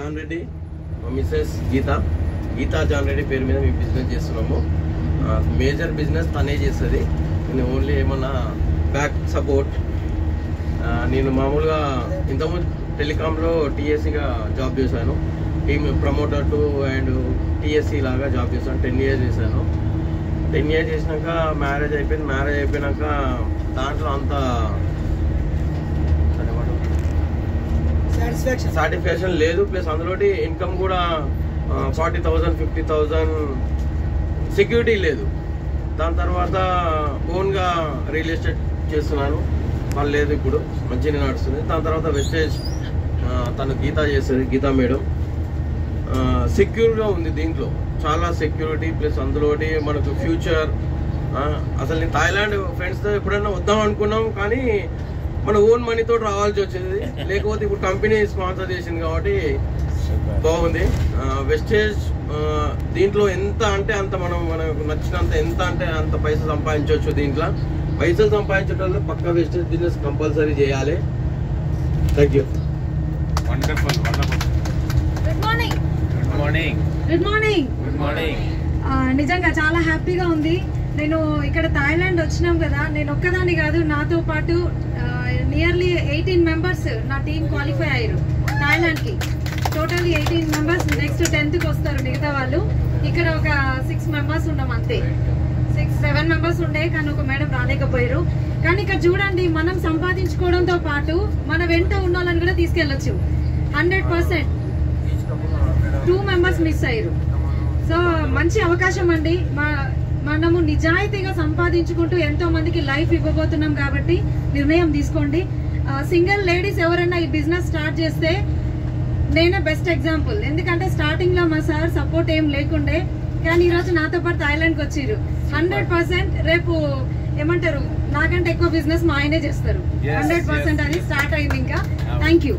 John Reddy Mrs Geetha. Geetha John Reddy పేరు మీద మేము బిజినెస్ చేస్తున్నాము. మేజర్ బిజినెస్ తనే చేస్తుంది. నేను ఓన్లీ ఏమన్నా బ్యాక్ సపోర్ట్ నేను మామూలుగా ఇంతకుముందు టెలికాంలో టీఎస్సీగా జాబ్ చేశాను. Team promoter two and TSC లాగా జాబ్ చేశాను. టెన్ ఇయర్స్ చేశాను. టెన్ ఇయర్స్ చేసినాక మ్యారేజ్ అయిపోయింది. మ్యారేజ్ అయిపోయినాక దాంట్లో అంత దాన్ని ఏమంటారు? సాటిస్ఫాక్షన్. సాటిస్ఫాక్షన్ లేదు ప్లస్ అందులో ఇన్కమ్ కూడా forty thousand fifty thousand security లేదు. దాని తర్వాత ఓన్గా రియల్ ఎస్టేట్ చేస్తున్నాను. వాళ్ళు లేదు ఇప్పుడు మంచిగా నడుస్తుంది. దాని తర్వాత వెస్టేజ్ తను గీత చేస్తుంది గీతా మేడం. సెక్యూర్గా ఉంది దీంట్లో. చాలా సెక్యూరిటీ ప్లస్ అందులోటి మనకు ఫ్యూచర్ అసలు నేను థాయిలాండ్ ఫ్రెండ్స్తో ఎప్పుడైనా వద్దాం అనుకున్నాం కానీ మన ఓన్ మనీతో రావాల్సి వచ్చింది. లేకపోతే ఇప్పుడు కంపెనీ స్పాన్సర్ చేసింది కాబట్టి బాగుంది. వెస్టేజ్ దీంట్లో ఎంత అంటే అంత మనం మనకు నచ్చినంత ఎంత అంటే అంత పైసలు సంపాదించవచ్చు దీంట్లో. పైసలు సంపాదించడంలో పక్క వెస్టేజ్ బిజినెస్ కంపల్సరీ చేయాలి. Thank you wonderful wonderful good morning good morning good morning good morning నిజంగా చాలా హ్యాపీగా ఉంది. నేను ఇక్కడ థాయిలాండ్ వచ్చినాం కదా. నేను ఒక్కదాన్ని కాదు నాతో పాటు నియర్లీ ఎయిటీన్ మెంబర్స్ నా టీం క్వాలిఫై అయ్యారు. థాయిలాండ్కి టోటల్ ఎయిటీన్ మెంబర్స్ నెక్స్ట్ టెన్త్కి వస్తారు మిగతా వాళ్ళు. ఇక్కడ ఒక సిక్స్ మెంబర్స్ ఉన్నాం అంతే. సిక్స్ సెవెన్ మెంబర్స్ ఉండే కానీ ఒక మేడం రాలేకపోయారు. కానీ ఇక్కడ చూడండి మనం సంపాదించుకోవడంతో పాటు మన వెంట ఉన్న వాళ్ళని కూడా తీసుకెళ్ళొచ్చు. Hundred percent two members miss అయ్యారు. సో మంచి అవకాశం అండి. మా మనము నిజాయితీగా సంపాదించుకుంటూ ఎంతో మందికి లైఫ్ ఇవ్వబోతున్నాం కాబట్టి నిర్ణయం తీసుకోండి. సింగిల్ లేడీస్ ఎవరైనా ఈ బిజినెస్ స్టార్ట్ చేస్తే నేనే బెస్ట్ ఎగ్జాంపుల్. ఎందుకంటే స్టార్టింగ్లో మా సార్ సపోర్ట్ ఏం లేకుండే కానీ ఈ రోజు నాతో పాటు థాయిలాండ్కి వచ్చిర్రు హండ్రెడ్ పర్సెంట్ రేపు ఏమంటారు నాకంటే ఎక్కువ బిజినెస్ మా ఆయనే చేస్తారు. హండ్రెడ్ పర్సెంట్ అది. స్టార్ట్ అయింది ఇంకా. Thank you